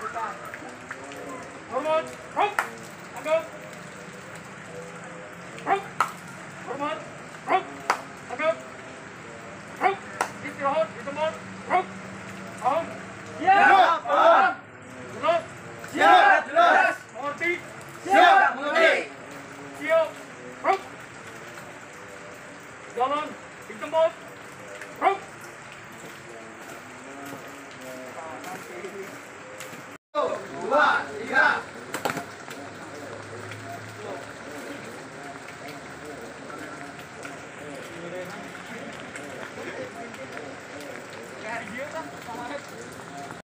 Hormat. Rok. Agak. Rok. Hormat. Rok. Agak. Rok. Istirahat di tempat. Rok. Paham? Siap, paham. Jelas? Siap, jelas. Mengerti? Siap, mengerti. Siap. Rok. Jalan di tempat. Rok. Dua, tiga.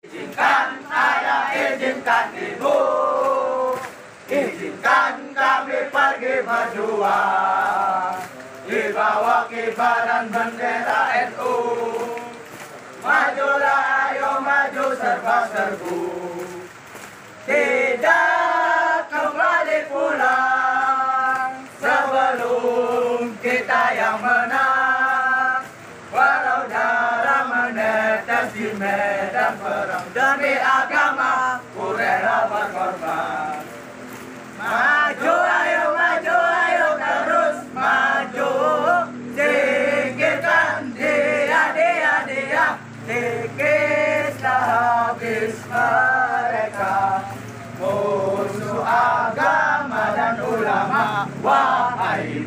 Izinkan saya izinkan ibu Izinkan kami pergi berdua Dibawa kibaran bendera NU Majulah ayo maju serba serbu Tidak kembali pulang. Sebelum kita yang menang Walau darah menetes di medan perang. Demi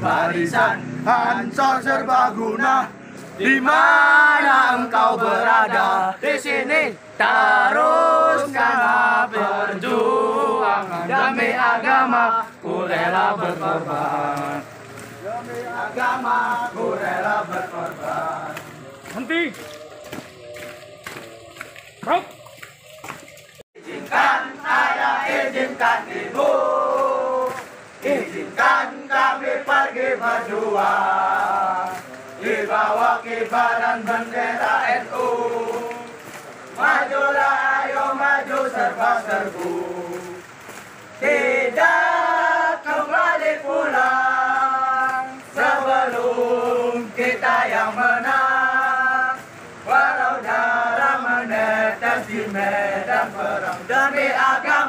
barisan. Ansor serbaguna di mana engkau berada? Di sini. Teruskan perjuangan demi agama ku rela berkorban. Demi agama ku rela berkorban. Henti. Rok. izinkan ayah izinkan ibu kami pergi berdua. Dibawa kibaran bendera NU majulah ayo maju serba serbu. Tidak kembali pulang sebelum kita yang menang. Walau darah menetes di medan perang demi agama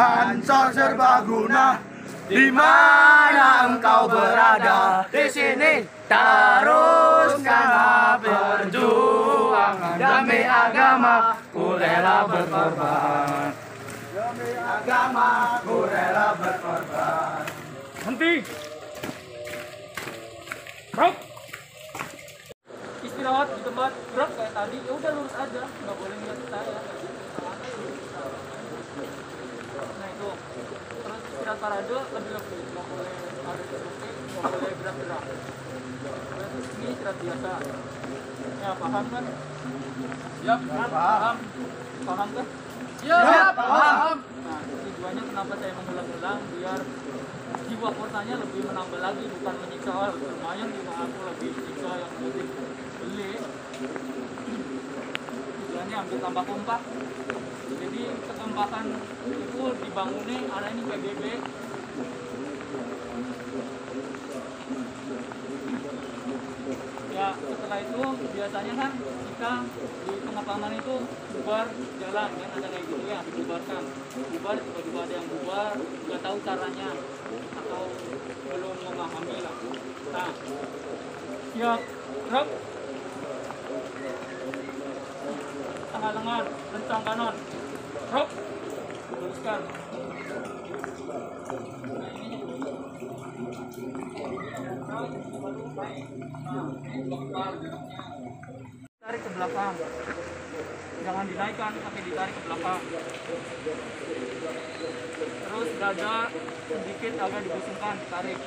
ansor serbaguna di mana engkau berada? Di sini. Teruskan perjuangan. Demi agama ku rela berkorban. Demi agama ku rela berkorban. Henti. Rok. istirahat di tempat gerak kayak tadi. Ya udah lurus aja. Nggak boleh ke saya nah itu terus istirahat parade lebih lebih nggak boleh ada seperti nggak boleh gerak gerak terus ini istirahat biasa ya paham kan ya paham paham kan Siap, paham. nah tujuannya kenapa saya mengulang-ulang biar jiwa kotanya lebih menambah lagi bukan menyiksa oh, lumayan jiwa aku lebih siksa yang lebih beli tujuannya ambil tambah kompak jadi kekompakan itu dibangunnya ada ini PBB ya setelah itu biasanya kan kita di pengamanan itu bubar jalan kan ada kayak gitu ya dibubarkan. Bubar tiba-tiba ada yang bubar nggak tahu caranya atau belum memahami lah. Nah siap gerak tengah lengan kencang kanan tarik ke belakang. Jangan dinaikkan tapi ditarik ke belakang. Terus dada sedikit agak digusungkan ditarik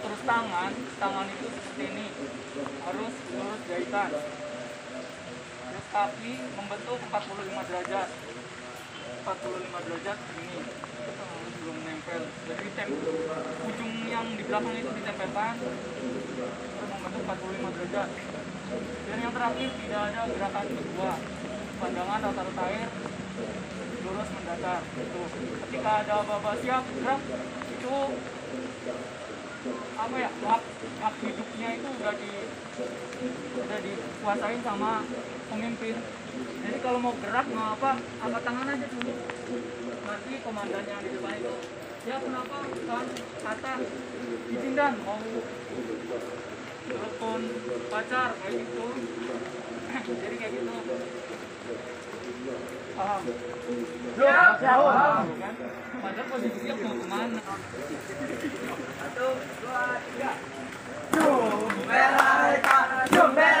terus tangan tangan itu seperti ini. Harus lurus jahitan. Terus kaki membentuk 45 derajat 45 derajat ini belum nempel jadi ditem ujung yang di belakang itu ditempelkan membentuk 45 derajat. Dan yang terakhir tidak ada gerakan kedua. Pandangan rata-rata air lurus mendatar. Itu ketika ada baba siap gerak itu apa ya hak hak hidupnya itu udah di udah dikuasain sama pemimpin. Jadi kalau mau gerak mau apa angkat tangan aja dulu. Nanti komandannya di depan itu. Ya kenapa? Kan kata izin dan mau telepon pacar kayak gitu. Jadi kayak gitu. Paham? Siap. Paham, padahal posisinya mau ke mana? Jumerareka, jumerareka,